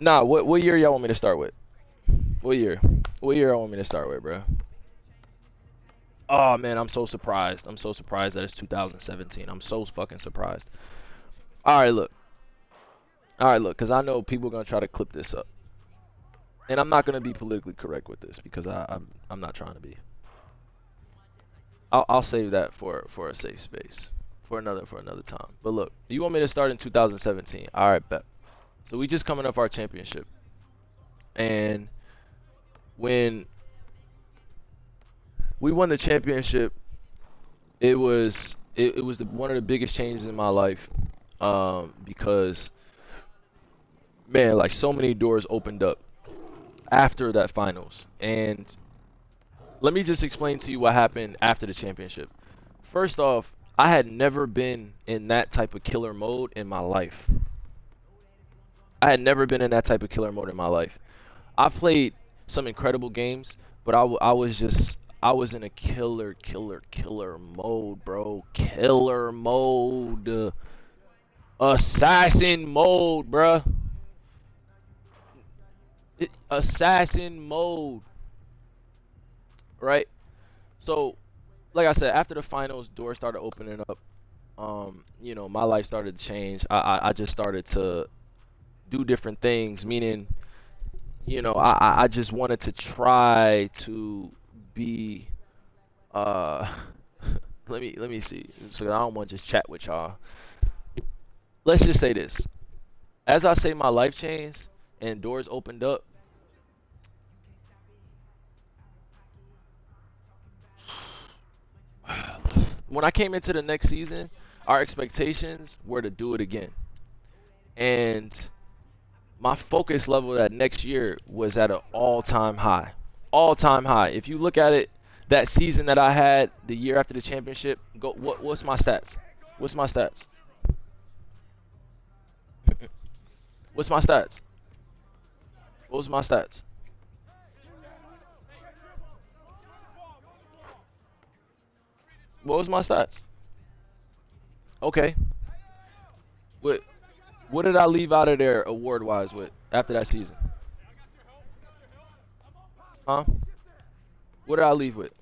Nah, what what year y'all want me to start with? What year? What year y'all want me to start with, bro? Oh man, I'm so surprised. I'm so surprised that it's 2017. I'm so fucking surprised. All right, look. All right, look, because I know people are gonna try to clip this up, and I'm not gonna be politically correct with this because I, I'm I'm not trying to be. I'll I'll save that for for a safe space for another for another time. But look, you want me to start in 2017? All right, bet. So we just coming up our championship, and when we won the championship, it was it, it was the, one of the biggest changes in my life um, because man, like so many doors opened up after that finals. And let me just explain to you what happened after the championship. First off, I had never been in that type of killer mode in my life. I had never been in that type of killer mode in my life. I played some incredible games, but I, I was just I was in a killer, killer, killer mode, bro. Killer mode. Assassin mode, bruh. Assassin mode. Right? So, like I said, after the finals, doors started opening up. Um, you know, my life started to change. I, I, I just started to do different things, meaning, you know, I, I just wanted to try to be uh let me let me see. So I don't want to just chat with y'all. Let's just say this. As I say my life changed and doors opened up, when I came into the next season, our expectations were to do it again. And my focus level that next year was at an all-time high. All-time high. If you look at it, that season that I had the year after the championship, go what what's my stats? What's my stats? what's my stats? What was my stats? What was my stats? Okay. What what did I leave out of there award wise with after that season? Huh? What did I leave with?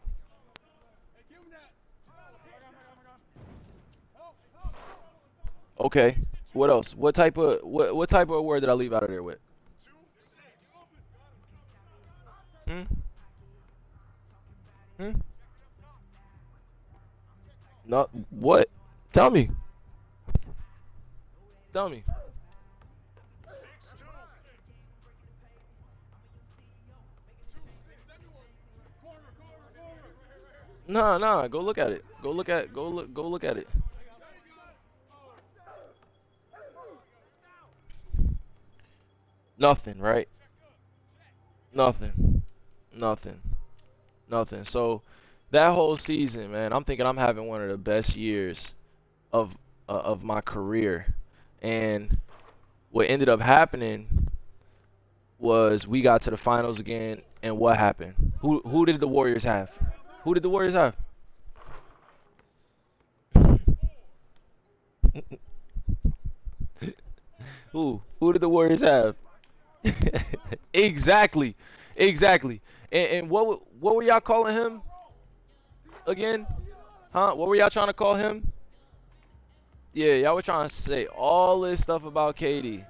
Okay. What else? What type of what what type of award did I leave out of there with? Hmm? Hmm? Not what? Tell me. Me. Nah, nah. Go look at it. Go look at. Go look. Go look at it. Nothing, right? Nothing. Nothing. Nothing. So that whole season, man, I'm thinking I'm having one of the best years of uh, of my career. And what ended up happening was we got to the finals again and what happened? Who who did the Warriors have? Who did the Warriors have? Who? Who did the Warriors have? exactly, exactly. And, and what what were y'all calling him again? Huh? What were y'all trying to call him? Yeah, y'all were trying to say all this stuff about KD,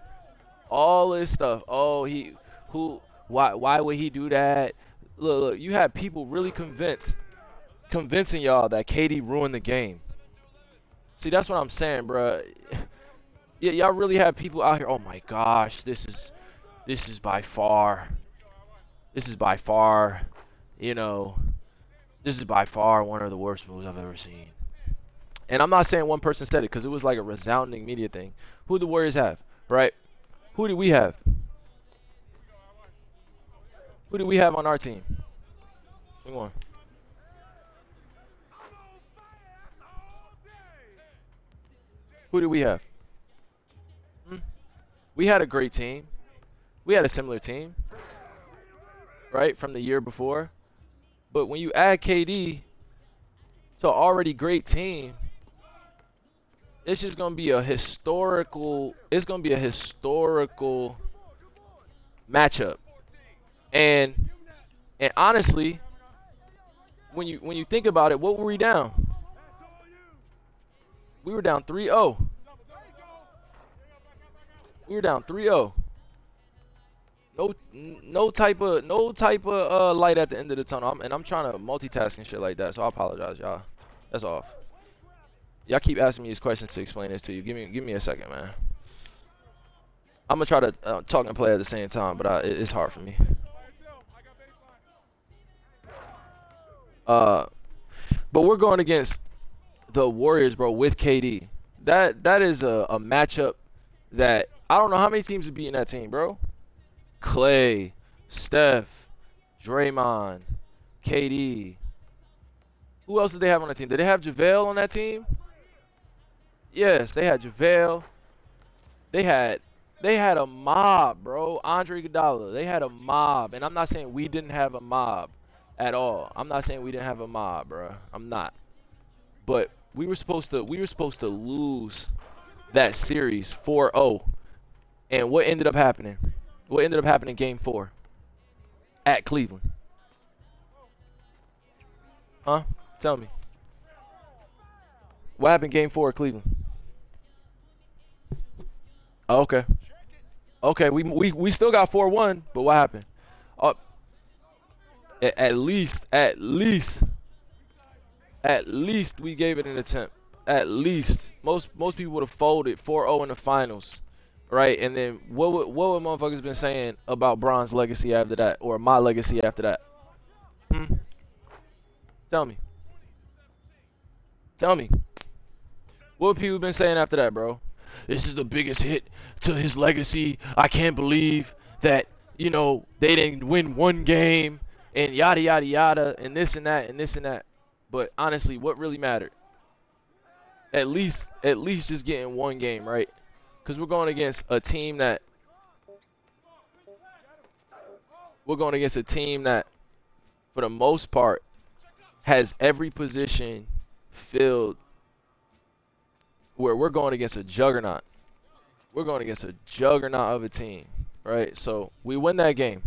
All this stuff. Oh, he who why why would he do that? Look, look, you had people really convinced convincing y'all that KD ruined the game. See, that's what I'm saying, bro. Yeah, y'all really have people out here. Oh my gosh, this is this is by far this is by far, you know, this is by far one of the worst moves I've ever seen. And I'm not saying one person said it because it was like a resounding media thing. Who the Warriors have, right? Who do we have? Who do we have on our team? Hang on. Who do we have? Hmm? We had a great team. We had a similar team right, from the year before. But when you add KD to an already great team, it's just gonna be a historical. It's gonna be a historical matchup. And and honestly, when you when you think about it, what were we down? We were down 3-0. We were down 3-0. No no type of no type of uh, light at the end of the tunnel. I'm, and I'm trying to multitask and shit like that, so I apologize, y'all. That's off. Y'all keep asking me these questions to explain this to you. Give me give me a second, man. I'm gonna try to uh, talk and play at the same time, but I, it, it's hard for me. Uh, but we're going against the Warriors, bro, with KD. That that is a, a matchup that I don't know how many teams have beaten that team, bro. Clay, Steph, Draymond, KD. Who else did they have on the team? Did they have JaVale on that team? Yes, they had JaVale. They had they had a mob, bro. Andre Iguodala. They had a mob, and I'm not saying we didn't have a mob at all. I'm not saying we didn't have a mob, bro. I'm not. But we were supposed to we were supposed to lose that series 4-0. And what ended up happening? What ended up happening game 4 at Cleveland? Huh? Tell me. What happened game 4 at Cleveland? Oh, okay. Okay, we we we still got 4-1, but what happened? Uh, at, at least, at least, at least we gave it an attempt. At least. Most most people would have folded 4-0 in the finals. Right? And then what would, what would motherfuckers been saying about Bron's legacy after that? Or my legacy after that? Hmm? Tell me. Tell me. What people been saying after that, bro? This is the biggest hit to his legacy. I can't believe that, you know, they didn't win one game and yada yada yada and this and that and this and that. But honestly, what really mattered? At least at least just getting one game, right? Cuz we're going against a team that we're going against a team that for the most part has every position filled where we're going against a juggernaut. We're going against a juggernaut of a team, right? So we win that game.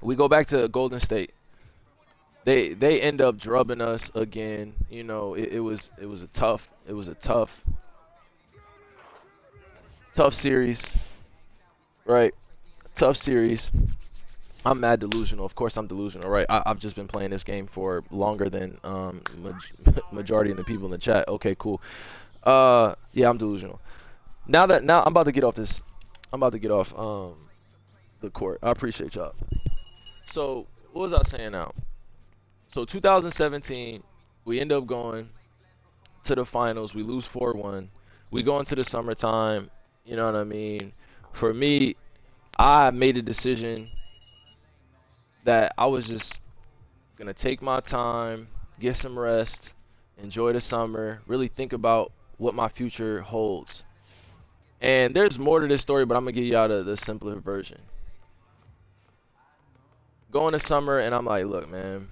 We go back to Golden State. They they end up drubbing us again. You know, it, it was it was a tough it was a tough tough series, right? Tough series. I'm mad delusional. Of course, I'm delusional, right? I, have just been playing this game for longer than um, majority of the people in the chat. Okay, cool. Uh, yeah, I'm delusional. Now that now I'm about to get off this, I'm about to get off um the court. I appreciate y'all. So what was I saying now? So 2017, we end up going to the finals. We lose 4-1. We go into the summertime. You know what I mean? For me, I made a decision that I was just gonna take my time, get some rest, enjoy the summer, really think about what my future holds. And there's more to this story, but I'm gonna give y'all the, the simpler version. Going to summer, and I'm like, look, man,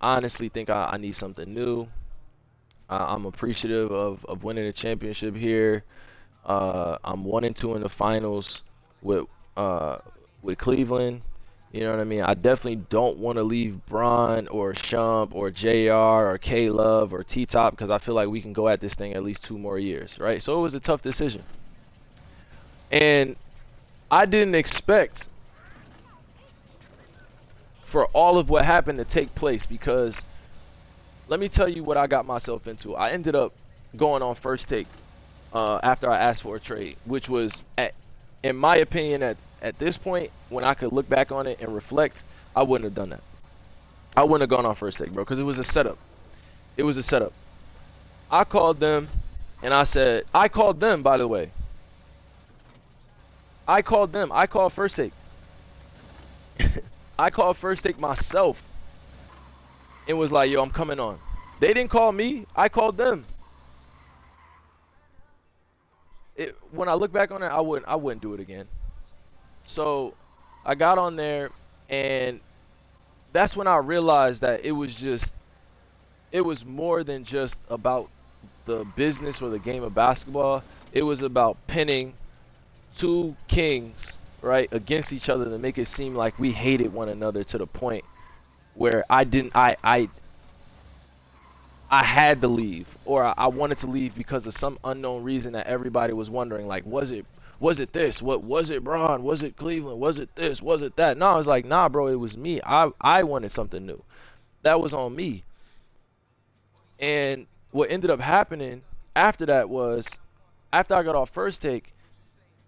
I honestly think I, I need something new. I'm appreciative of, of winning a championship here. Uh, I'm one and two in the finals with uh, with Cleveland. You know what I mean? I definitely don't want to leave Bron or Shump or JR or K Love or T Top because I feel like we can go at this thing at least two more years, right? So it was a tough decision. And I didn't expect for all of what happened to take place because let me tell you what I got myself into. I ended up going on first take uh, after I asked for a trade, which was, at, in my opinion, at at this point, when I could look back on it and reflect, I wouldn't have done that. I wouldn't have gone on first take, bro, because it was a setup. It was a setup. I called them, and I said, I called them, by the way. I called them. I called first take. I called first take myself. And was like, yo, I'm coming on. They didn't call me. I called them. It, when I look back on it, I wouldn't I wouldn't do it again. So I got on there and that's when I realized that it was just it was more than just about the business or the game of basketball. It was about pinning two kings right, against each other to make it seem like we hated one another to the point where I didn't, I, I, I had to leave, or I, I wanted to leave because of some unknown reason that everybody was wondering, like, was it, was it this? What was it, Bron? Was it Cleveland? Was it this? Was it that? No, I was like, nah, bro, it was me. I, I wanted something new. That was on me. And what ended up happening after that was, after I got off first take,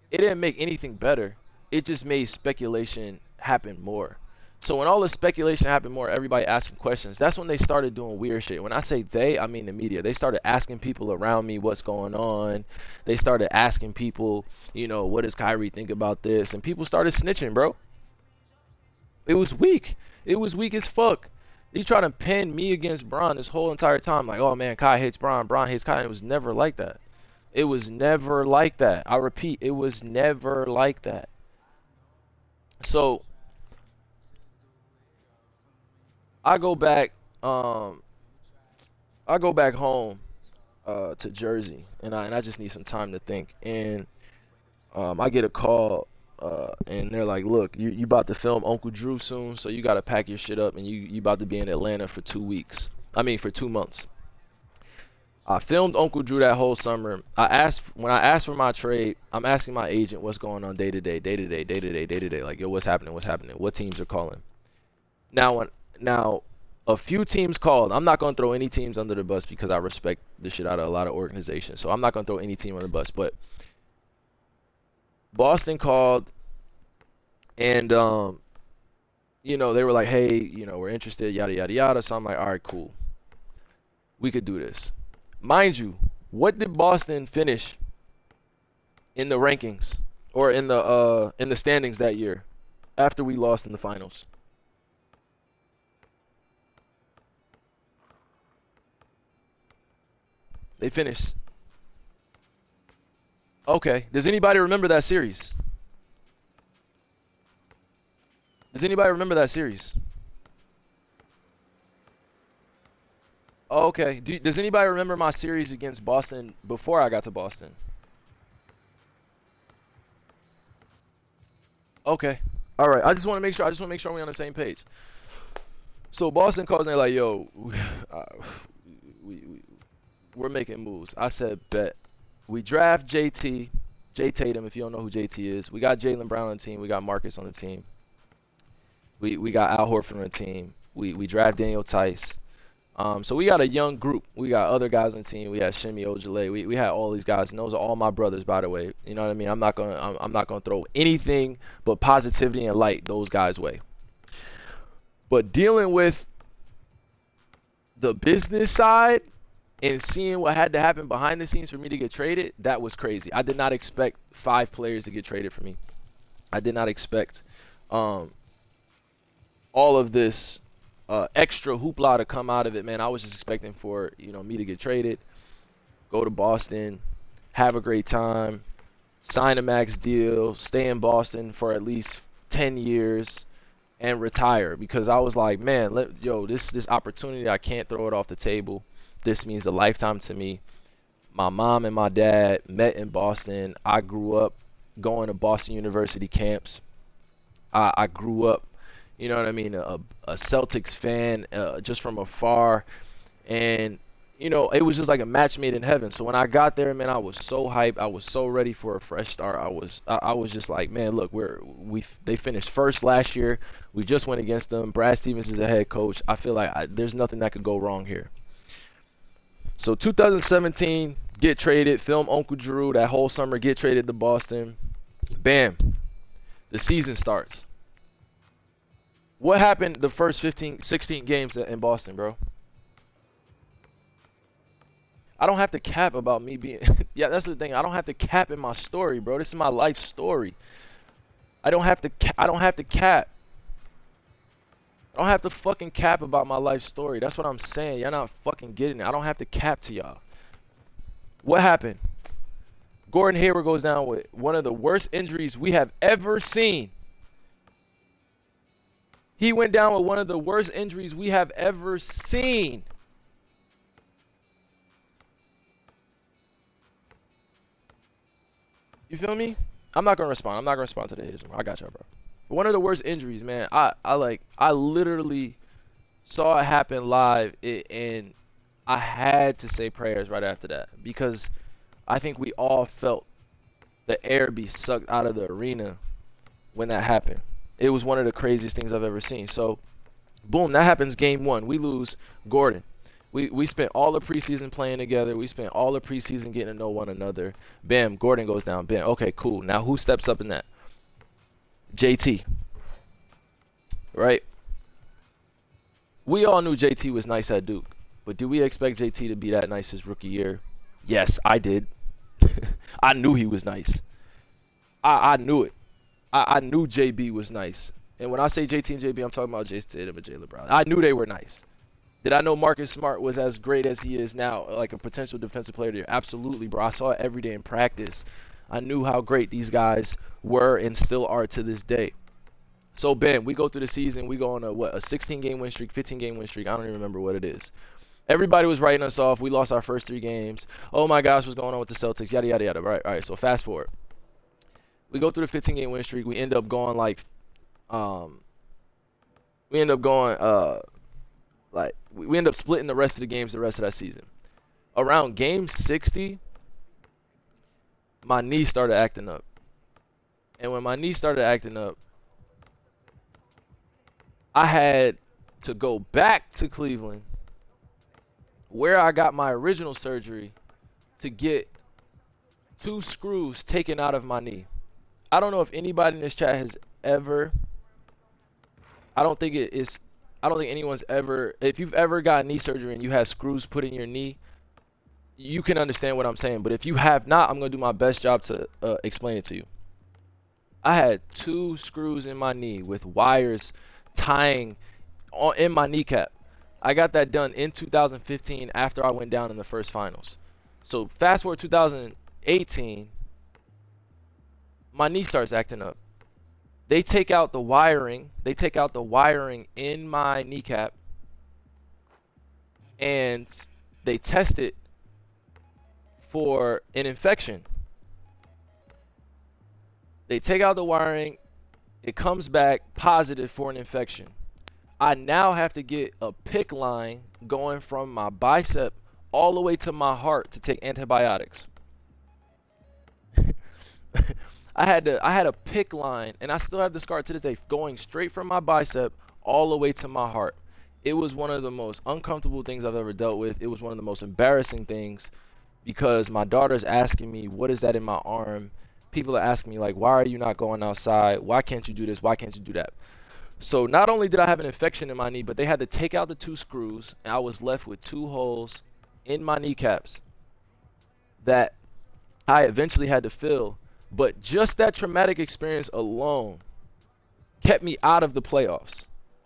it didn't make anything better. It just made speculation happen more. So when all the speculation happened more, everybody asking questions, that's when they started doing weird shit. When I say they, I mean the media. They started asking people around me what's going on. They started asking people, you know, what does Kyrie think about this? And people started snitching, bro. It was weak. It was weak as fuck. He tried to pin me against Bron this whole entire time. Like, oh man, Kai hates Bron. Bron hates Kai. It was never like that. It was never like that. I repeat, it was never like that. So I go back um I go back home uh to Jersey and I and I just need some time to think and um I get a call uh and they're like look you you about to film Uncle Drew soon so you got to pack your shit up and you you about to be in Atlanta for 2 weeks. I mean for 2 months. I filmed Uncle Drew that whole summer. I asked when I asked for my trade, I'm asking my agent what's going on day to day, day to day, day to day, day to day. Like, yo, what's happening? What's happening? What teams are calling? Now, when now, a few teams called. I'm not going to throw any teams under the bus because I respect the shit out of a lot of organizations. So I'm not going to throw any team under the bus. But Boston called, and um, you know they were like, "Hey, you know, we're interested." Yada yada yada. So I'm like, "All right, cool. We could do this." Mind you, what did Boston finish in the rankings or in the uh in the standings that year after we lost in the finals? They finished. Okay. Does anybody remember that series? Does anybody remember that series? okay. Do, does anybody remember my series against Boston before I got to Boston? Okay. All right. I just want to make sure. I just want to make sure we're on the same page. So Boston calls and they're like, "Yo, uh, we're making moves. I said, bet. We draft JT, Jay Tatum, if you don't know who JT is. We got Jaylen Brown on the team. We got Marcus on the team. We we got Al Horford on the team. We we draft Daniel Theis. Um, so we got a young group. We got other guys on the team. We had Semi Ojeleye. We we had all these guys, and those are all my brothers, by the way. You know what I mean? I'm not gonna I'm, I'm not gonna throw anything but positivity and light those guys' way. But dealing with the business side and seeing what had to happen behind the scenes for me to get traded, that was crazy. I did not expect five players to get traded for me. I did not expect um, all of this uh, extra hoopla to come out of it, man. I was just expecting for you know me to get traded, go to Boston, have a great time, sign a max deal, stay in Boston for at least 10 years, and retire. Because I was like, man, let, yo, this this opportunity, I can't throw it off the table. This means a lifetime to me. My mom and my dad met in Boston. I grew up going to Boston University camps. I, I grew up, you know what I mean, a, a Celtics fan uh, just from afar. And, you know, it was just like a match made in heaven. So when I got there, man, I was so hyped. I was so ready for a fresh start. I was, I, I was just like, man, look, we're we they finished first last year. We just went against them. Brad Stevens is the head coach. I feel like I, there's nothing that could go wrong here. So 2017, get traded, film Uncle Drew that whole summer, get traded to Boston. Bam. The season starts. What happened the first 15, 16 games in Boston, bro? I don't have to cap about me being. yeah, that's the thing. I don't have to cap in my story, bro. This is my life story. I don't have to. I don't have to cap. I don't have to fucking cap about my life story. That's what I'm saying. Y'all not fucking getting it. I don't have to cap to y'all. What happened? Gordon Hayward goes down with one of the worst injuries we have ever seen. He went down with one of the worst injuries we have ever seen. You feel me? I'm not gonna respond. I'm not gonna respond to the haters. I got y'all, bro. One of the worst injuries, man. I I like I literally saw it happen live, it, and I had to say prayers right after that because I think we all felt the air be sucked out of the arena when that happened. It was one of the craziest things I've ever seen. So, boom, that happens game one. We lose Gordon. We, we spent all the preseason playing together. We spent all the preseason getting to know one another. Bam, Gordon goes down. Bam, okay, cool. Now who steps up in that? JT. Right? We all knew JT was nice at Duke. But do we expect JT to be that nice his rookie year? Yes, I did. I knew he was nice. I, I knew it. I, I knew JB was nice. And when I say JT and JB, I'm talking about Jayson Tatum and Jaylen Brown. I knew they were nice. Did I know Marcus Smart was as great as he is now, like a potential defensive player? Absolutely, bro. I saw it every day in practice. I knew how great these guys were and still are to this day. So Ben, we go through the season, we go on a what a 16 game win streak, 15 game win streak. I don't even remember what it is. Everybody was writing us off. We lost our first three games. Oh my gosh, what's going on with the Celtics? Yada yada yada. Right, all right. So fast forward. We go through the 15 game win streak. We end up going like, um, we end up going uh, like we end up splitting the rest of the games the rest of that season. Around game 60, my knee started acting up. And when my knee started acting up, I had to go back to Cleveland where I got my original surgery to get two screws taken out of my knee. I don't know if anybody in this chat has ever I don't think it is I don't think anyone's ever if you've ever got knee surgery and you had screws put in your knee you can understand what I'm saying but if you have not I'm going to do my best job to uh, explain it to you. I had two screws in my knee with wires tying on in my kneecap. I got that done in 2015 after I went down in the first finals. So fast forward 2018, my knee starts acting up. They take out the wiring. They take out the wiring in my kneecap, and they test it for an infection. They take out the wiring. It comes back positive for an infection. I now have to get a PICC line going from my bicep all the way to my heart to take antibiotics. I had to I had a PICC line and I still have the scar to this day going straight from my bicep all the way to my heart. It was one of the most uncomfortable things I've ever dealt with. It was one of the most embarrassing things because my daughter's asking me what is that in my arm. People are asking me like why are you not going outside? Why can't you do this? Why can't you do that? So not only did I have an infection in my knee, but they had to take out the two screws, and I was left with two holes in my kneecaps that I eventually had to fill. But just that traumatic experience alone kept me out of the playoffs.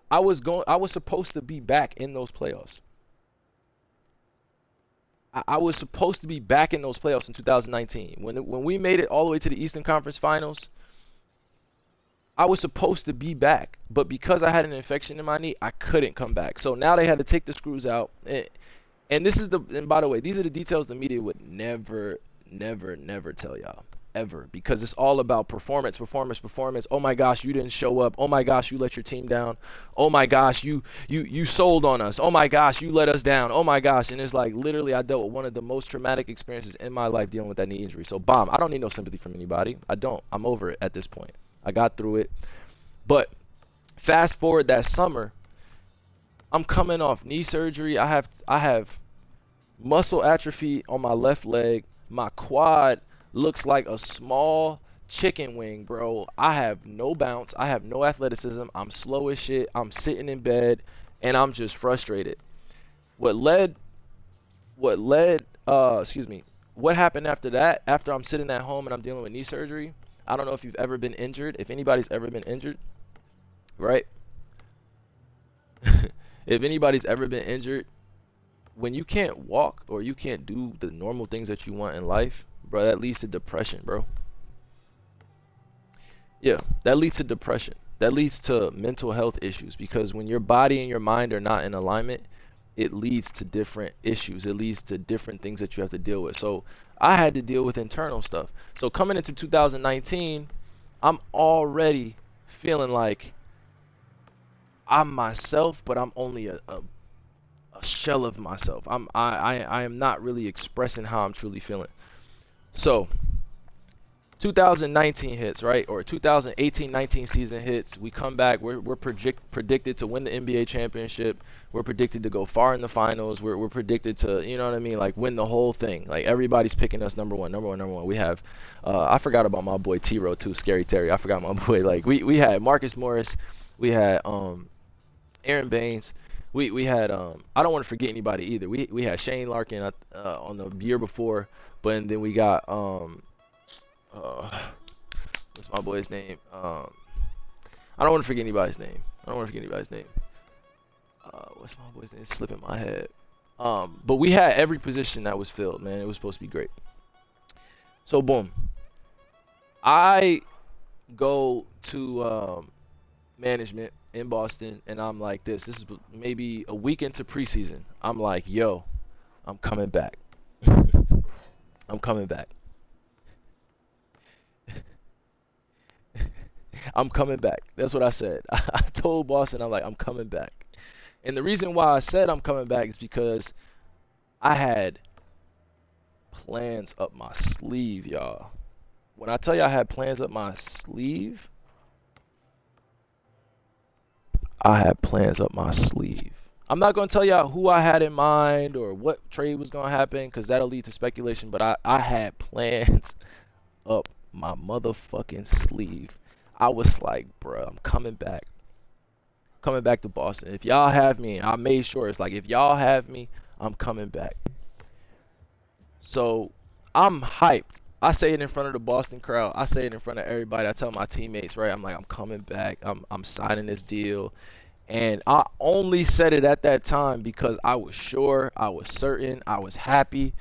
I was going I was supposed to be back in those playoffs. I, was supposed to be back in those playoffs in 2019. When when we made it all the way to the Eastern Conference Finals, I was supposed to be back, but because I had an infection in my knee, I couldn't come back. So now they had to take the screws out. And, and this is the and by the way, these are the details the media would never, never, never tell y'all ever because it's all about performance, performance, performance. Oh my gosh, you didn't show up. Oh my gosh, you let your team down. Oh my gosh, you you you sold on us. Oh my gosh, you let us down. Oh my gosh, and it's like literally I dealt with one of the most traumatic experiences in my life dealing with that knee injury. So bomb, I don't need no sympathy from anybody. I don't. I'm over it at this point. I got through it. But fast forward that summer, I'm coming off knee surgery. I have I have muscle atrophy on my left leg. My quad looks like a small chicken wing, bro. I have no bounce. I have no athleticism. I'm slow as shit. I'm sitting in bed and I'm just frustrated. What led what led uh excuse me, what happened after that? After I'm sitting at home and I'm dealing with knee surgery, I don't know if you've ever been injured. If anybody's ever been injured, right? if anybody's ever been injured, when you can't walk or you can't do the normal things that you want in life, bro, that leads to depression, bro. Yeah, that leads to depression. That leads to mental health issues because when your body and your mind are not in alignment, it leads to different issues. It leads to different things that you have to deal with. So I had to deal with internal stuff. So coming into 2019, I'm already feeling like I'm myself, but I'm only a, a, a shell of myself. I'm I, I I am not really expressing how I'm truly feeling. So 2019 hits, right? Or 2018-19 season hits. We come back. We're, we're predict, predicted to win the NBA championship. We're predicted to go far in the finals. We're, we're predicted to, you know what I mean, like win the whole thing. Like everybody's picking us number one, number one, number one. We have, uh, I forgot about my boy T-Row too, Scary Terry. I forgot my boy. Like we, we had Marcus Morris. We had um, Aron Baynes. We, we had um, I don't want to forget anybody either. We we had Shane Larkin uh, on the year before, but then we got um uh, what's my boy's name? Um, I don't want to forget anybody's name. I don't want to forget anybody's name. Uh, what's my boy's name? It's slipping my head. Um, but we had every position that was filled, man. It was supposed to be great. So boom. I go to um, management in Boston, and I'm like this. This is maybe a week into preseason. I'm like, yo, I'm coming back. I'm coming back. I'm coming back. That's what I said. I told Boston, I'm like, I'm coming back. And the reason why I said I'm coming back is because I had plans up my sleeve, y'all. When I tell you I had plans up my sleeve, I had plans up my sleeve. I'm not going to tell y'all who I had in mind or what trade was going to happen because that'll lead to speculation, but I, I had plans up my motherfucking sleeve. I was like, bro, I'm coming back. Coming back to Boston. If y'all have me, I made sure it's like if y'all have me, I'm coming back. So I'm hyped. I say it in front of the Boston crowd. I say it in front of everybody. I tell my teammates, right? I'm like, I'm coming back. I'm I'm signing this deal. And I only said it at that time because I was sure, I was certain, I was happy.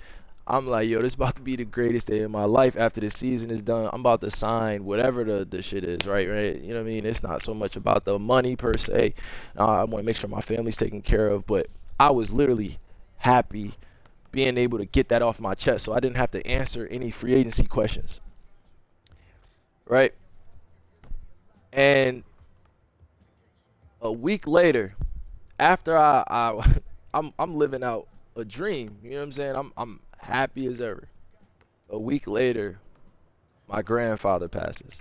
I'm like, yo, this is about to be the greatest day of my life after the season is done. I'm about to sign whatever the, the shit is, right? Right? You know what I mean? It's not so much about the money per se. Uh, I want to make sure my family's taken care of, but I was literally happy being able to get that off my chest so I didn't have to answer any free agency questions. Right? And a week later, after I, I I'm I'm living out a dream, you know what I'm saying? I'm I'm happy as ever. A week later, my grandfather passes.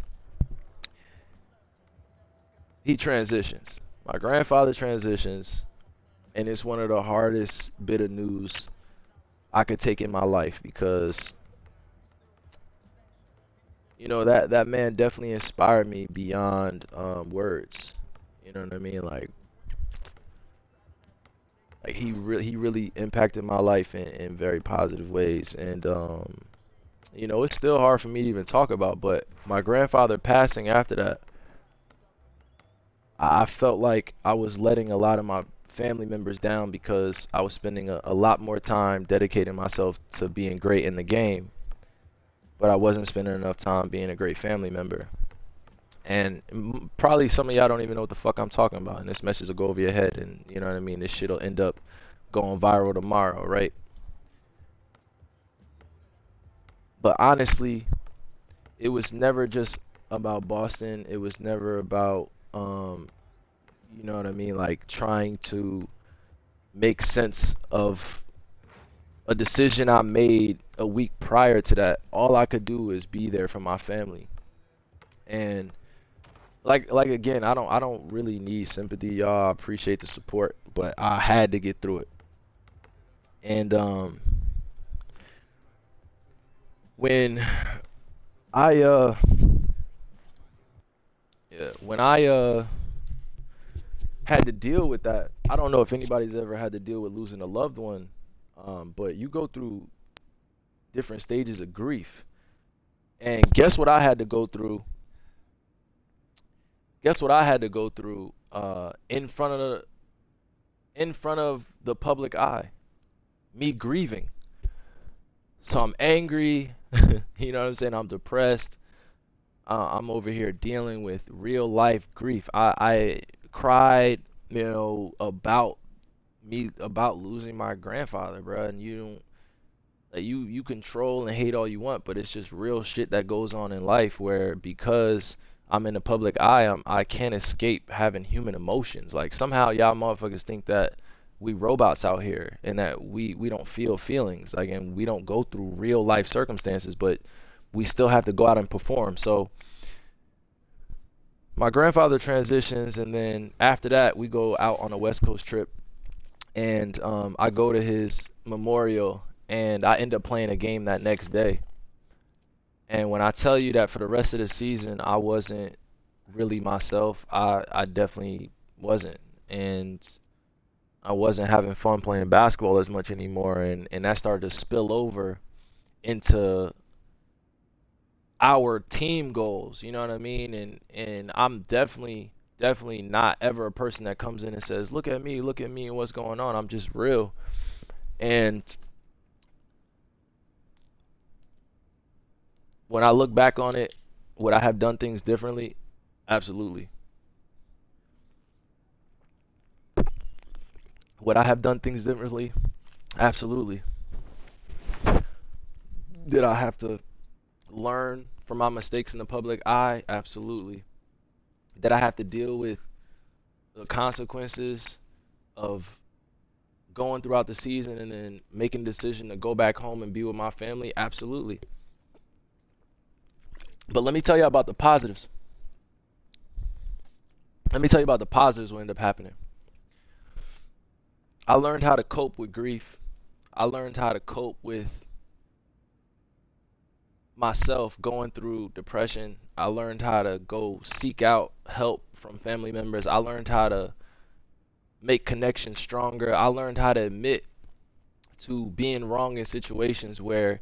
He transitions. My grandfather transitions, and it's one of the hardest bit of news I could take in my life because you know that that man definitely inspired me beyond um, words. You know what I mean? Like like he really he really impacted my life in, in very positive ways and um you know it's still hard for me to even talk about but my grandfather passing after that I felt like I was letting a lot of my family members down because I was spending a, a lot more time dedicating myself to being great in the game but I wasn't spending enough time being a great family member and probably some of y'all don't even know what the fuck I'm talking about. And this message will go over your head, and you know what I mean. This shit will end up going viral tomorrow, right? But honestly, it was never just about Boston. It was never about, um, you know what I mean, like trying to make sense of a decision I made a week prior to that. All I could do is be there for my family, and like like again, I don't I don't really need sympathy, y'all. I appreciate the support, but I had to get through it. And um when I uh yeah, when I uh had to deal with that, I don't know if anybody's ever had to deal with losing a loved one, um, but you go through different stages of grief. And guess what I had to go through guess what I had to go through uh, in front of the in front of the public eye, me grieving. So I'm angry, you know what I'm saying? I'm depressed. Uh, I'm over here dealing with real life grief. I, I cried, you know, about me about losing my grandfather, bro. And you don't Like you you control and hate all you want, but it's just real shit that goes on in life where because I'm in the public eye, I'm I can't escape having human emotions. Like somehow y'all motherfuckers think that we robots out here and that we we don't feel feelings like and we don't go through real life circumstances, but we still have to go out and perform. So my grandfather transitions and then after that we go out on a west coast trip. And um, i go to his memorial and i end up playing a game that next day. And when i tell you that for the rest of the season i wasn't really myself i, I definitely wasn't. And i wasn't having fun playing basketball as much anymore and, and that started to spill over into our team goals. You know what I mean? And and I'm definitely definitely not ever a person that comes in and says, "Look at me, look at me, and what's going on." I'm just real. And when I look back on it, would I have done things differently? Absolutely. Would I have done things differently? Absolutely. Did I have to learn from my mistakes in the public eye? Absolutely. Did I have to deal with the consequences of going throughout the season and then making a decision to go back home and be with my family? Absolutely. But let me tell you about the positives. Let me tell you about the positives what ended up happening. I learned how to cope with grief. I learned how to cope with myself going through depression. I learned how to go seek out help from family members. I learned how to make connections stronger. I learned how to admit to being wrong in situations where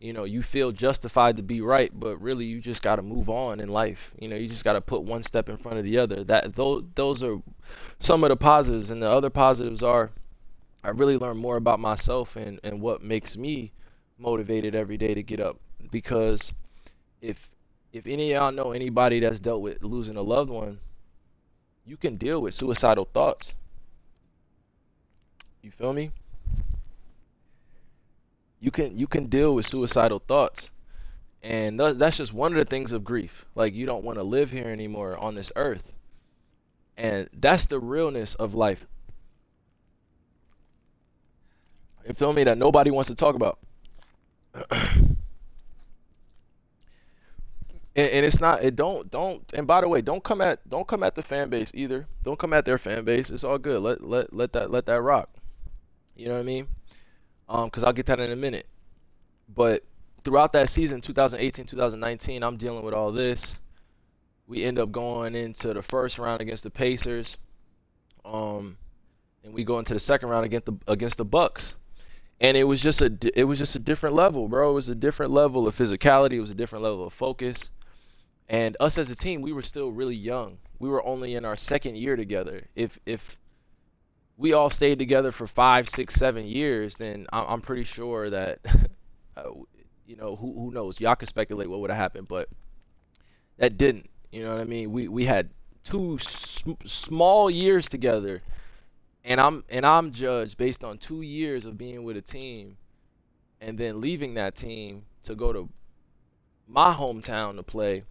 you know you feel justified to be right but really you just got to move on in life you know you just got to put one step in front of the other that those those are some of the positives and the other positives are I really learned more about myself and and what makes me motivated every day to get up because if if any of y'all know anybody that's dealt with losing a loved one, you can deal with suicidal thoughts. You feel me? You can you can deal with suicidal thoughts. And that's just one of the things of grief. Like you don't want to live here anymore on this earth. And that's the realness of life. You feel me? That nobody wants to talk about. and, and, it's not it don't don't and by the way don't come at don't come at the fan base either. Don't come at their fan base. It's all good. Let let let that let that rock. You know what i mean? Um because i'll get that in a minute. But throughout that season 2018 2019 i'm dealing with all this. We end up going into the first round against the pacers. Um and we go into the second round against the against the bucks. And it was just a it was just a different level bro. It was a different level of physicality. It was a different level of focus and us as a team, we were still really young. We were only in our second year together. If if we all stayed together for five, six, seven years, then I'm pretty sure that, uh, you know, who who knows? Y'all can speculate what would have happened, but that didn't. You know what I mean? We we had two sm- small years together, and I'm and I'm judged based on two years of being with a team, and then leaving that team to go to my hometown to play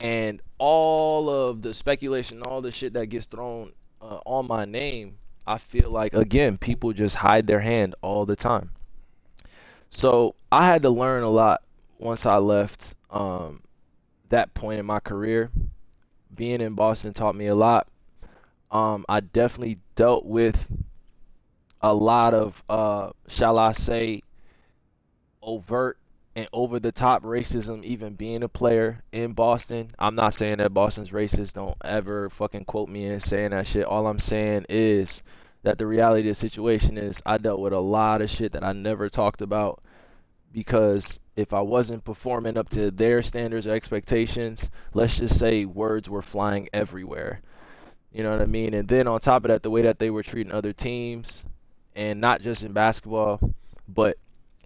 and all of the speculation, all the shit that gets thrown uh, on my name, I feel like again people just hide their hand all the time. So I had to learn a lot once I left um, that point in my career. Being in Boston taught me a lot. Um, I definitely dealt with a lot of, uh, shall I say, overt and over the top racism even being a player in Boston. I'm not saying that Boston's racist. Don't ever fucking quote me in saying that shit. All I'm saying is that the reality of the situation is I dealt with a lot of shit that I never talked about because if I wasn't performing up to their standards or expectations, let's just say words were flying everywhere. You know what I mean? And then on top of that, the way that they were treating other teams, and not just in basketball, but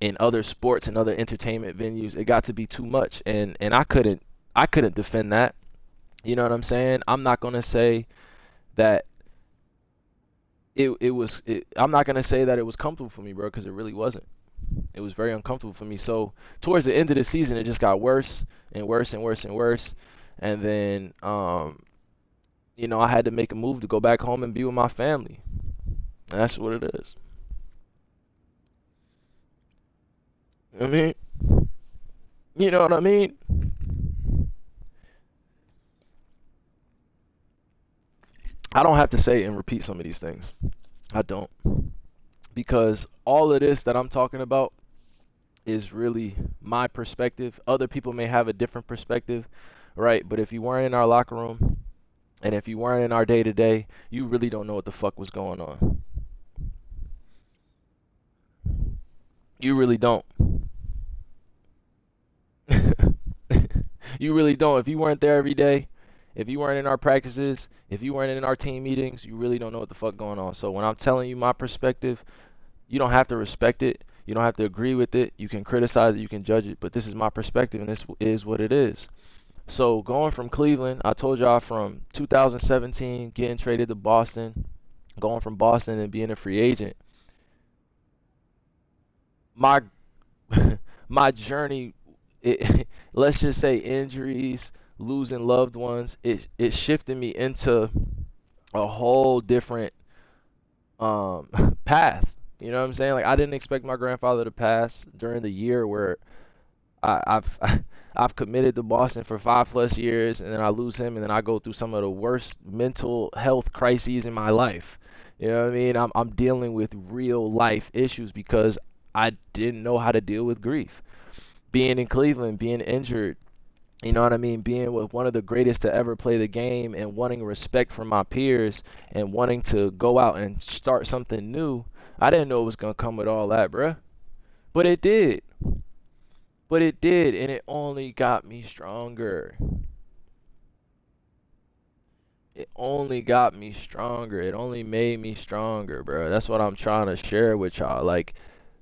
in other sports and other entertainment venues, it got to be too much, and and I couldn't I couldn't defend that. You know what I'm saying? I'm not gonna say that it it was. It, I'm not gonna say that it was comfortable for me, bro, because it really wasn't. It was very uncomfortable for me. So towards the end of the season, it just got worse and worse and worse and worse. And then, um, you know, I had to make a move to go back home and be with my family. And that's what it is. I mean, you know what I mean? I don't have to say and repeat some of these things. I don't. Because all of this that I'm talking about is really my perspective. Other people may have a different perspective, right? But if you weren't in our locker room and if you weren't in our day to day, you really don't know what the fuck was going on. You really don't. you really don't. If you weren't there every day, if you weren't in our practices, if you weren't in our team meetings, you really don't know what the fuck going on. So when I'm telling you my perspective, you don't have to respect it. You don't have to agree with it. You can criticize it, you can judge it, but this is my perspective and this is what it is. So going from Cleveland, I told y'all from 2017 getting traded to Boston, going from Boston and being a free agent. My my journey it, let's just say injuries, losing loved ones, it it shifted me into a whole different um path. You know what I'm saying? Like I didn't expect my grandfather to pass during the year where I, I've I've committed to Boston for five plus years, and then I lose him, and then I go through some of the worst mental health crises in my life. You know what I mean? I'm I'm dealing with real life issues because I didn't know how to deal with grief. Being in Cleveland, being injured, you know what I mean? Being with one of the greatest to ever play the game and wanting respect from my peers and wanting to go out and start something new. I didn't know it was gonna come with all that, bruh. But it did. But it did, and it only got me stronger. It only got me stronger. It only made me stronger, bro. That's what I'm trying to share with y'all. Like,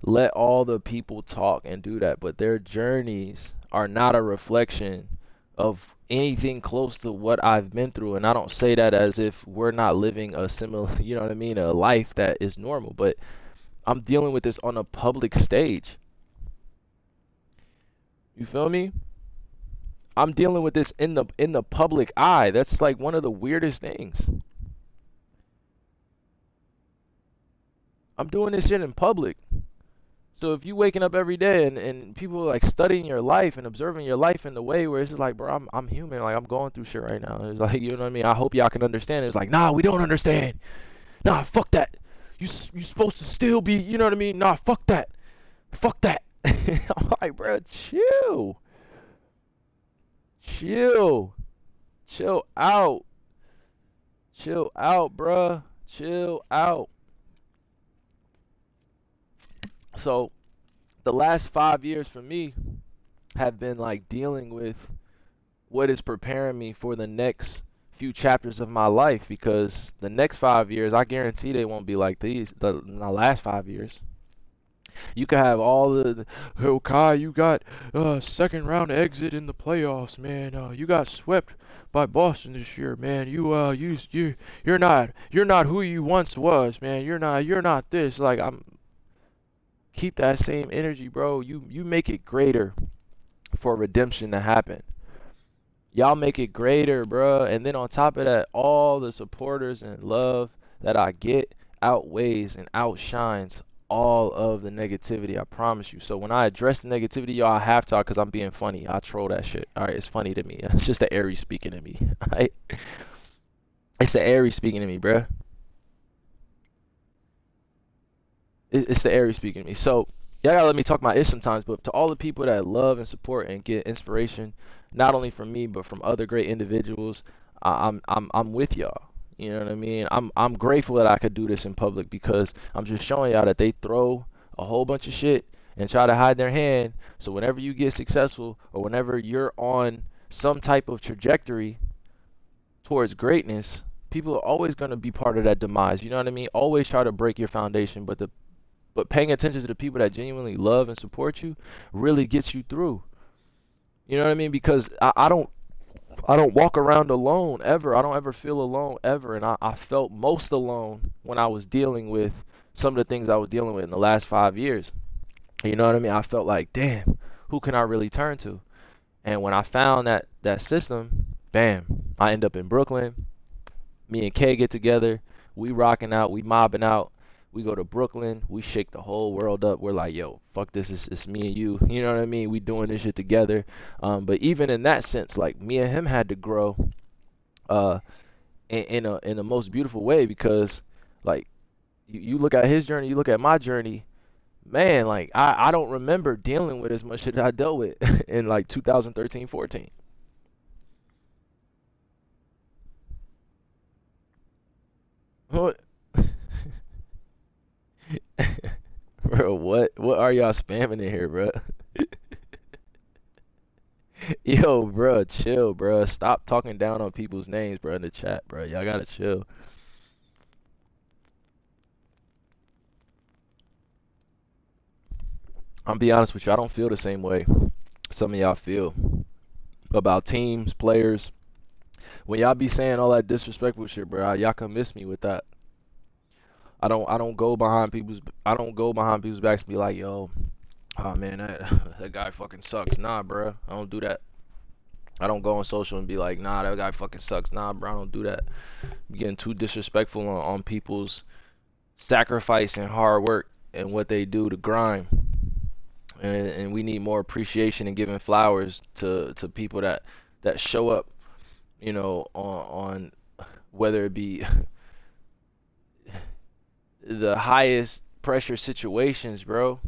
let all the people talk and do that, but their journeys are not a reflection of anything close to what I've been through. And I don't say that as if we're not living a similar, you know what I mean, a life that is normal, but I'm dealing with this on a public stage. You feel me? I'm dealing with this in the in the public eye. That's like one of the weirdest things. I'm doing this shit in public. So if you waking up every day and, and people are like studying your life and observing your life in the way where it's just like, bro, I'm I'm human, like I'm going through shit right now. It's like, you know what I mean? I hope y'all can understand. It's like, nah, we don't understand. Nah, fuck that. You you supposed to still be, you know what I mean? Nah, fuck that. Fuck that. I'm like, bro, chill. Chill. Chill out. Chill out, bruh. Chill out. So, the last five years for me have been like dealing with what is preparing me for the next few chapters of my life because the next five years, I guarantee they won't be like these, the, the last five years. You can have all the, oh Kai, you got uh second round exit in the playoffs, man. Uh, you got swept by Boston this year, man. You uh you you you're not you're not who you once was, man. You're not you're not this. Like I'm keep that same energy, bro. You you make it greater for redemption to happen. Y'all make it greater, bro. And then on top of that, all the supporters and love that I get outweighs and outshines all of the negativity. I promise you. So when I address the negativity, y'all have to, cause I'm being funny. I troll that shit. All right, it's funny to me. It's just the Aries speaking to me. All right, it's the Aries speaking to me, bro. It's the Aries speaking to me. So y'all gotta let me talk my ish sometimes. But to all the people that love and support and get inspiration, not only from me but from other great individuals, I'm I'm I'm with y'all. You know what I mean? I'm I'm grateful that I could do this in public because I'm just showing y'all that they throw a whole bunch of shit and try to hide their hand. So whenever you get successful or whenever you're on some type of trajectory towards greatness, people are always going to be part of that demise. You know what I mean? Always try to break your foundation, but the but paying attention to the people that genuinely love and support you really gets you through. You know what I mean? Because I, I don't I don't walk around alone ever. I don't ever feel alone ever. And I, I felt most alone when I was dealing with some of the things I was dealing with in the last five years. You know what I mean? I felt like, damn, who can I really turn to? And when I found that that system, bam, I end up in Brooklyn. Me and Kay get together. We rocking out. We mobbing out. We go to Brooklyn. We shake the whole world up. We're like, yo, fuck this. It's, it's me and you. You know what I mean? We doing this shit together. Um, but even in that sense, like me and him had to grow, uh, in, in a in the most beautiful way because, like, you, you look at his journey, you look at my journey man, like I, I don't remember dealing with as much as I dealt with in like 2013, 14. What? bro, what what are y'all spamming in here, bro? Yo, bro, chill, bro. Stop talking down on people's names, bro, in the chat, bro. Y'all gotta chill. I'm be honest with you, I don't feel the same way some of y'all feel about teams, players. When y'all be saying all that disrespectful shit, bro, y'all can miss me with that. I don't I don't go behind people's I don't go behind people's backs and be like, yo, oh man, that that guy fucking sucks. Nah, bro, I don't do that. I don't go on social and be like, nah, that guy fucking sucks. Nah, bro, I don't do that. I'm getting too disrespectful on, on people's sacrifice and hard work and what they do to grind and, and we need more appreciation and giving flowers to to people that that show up you know on on whether it be the highest pressure situations bro